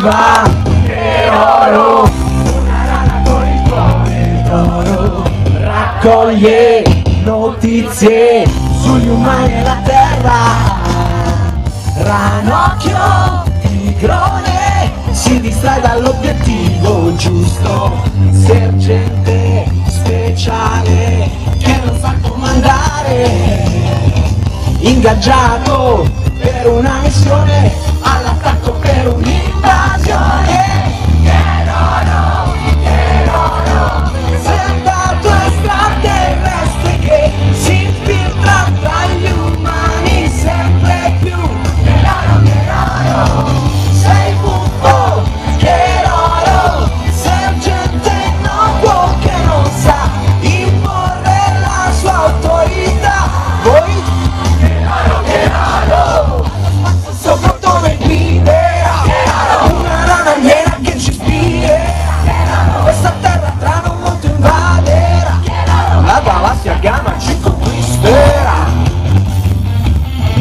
va che oro una rana con il cuore d'oro raccoglie notizie sugli umani e la terra. Ranocchio tigrone si distrae dall'obiettivo giusto. Sergente speciale che non sa comandare ingaggiato per una missione.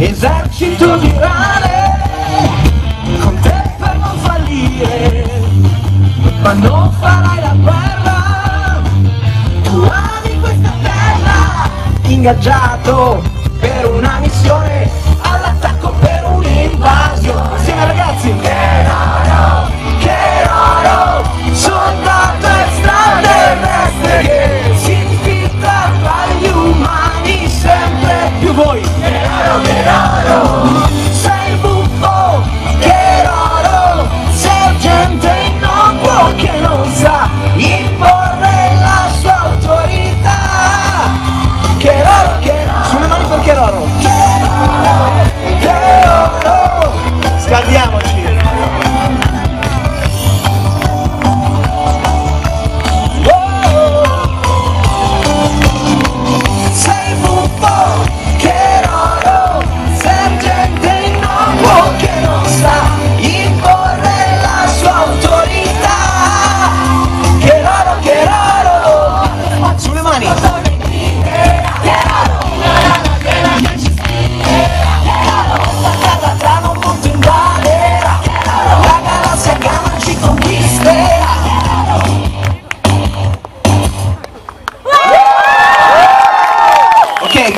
esercito di virale con te per non fallire ma non farai la guerra. Tu ami questa terra ingaggiato per un anno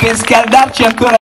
per scaldarci ancora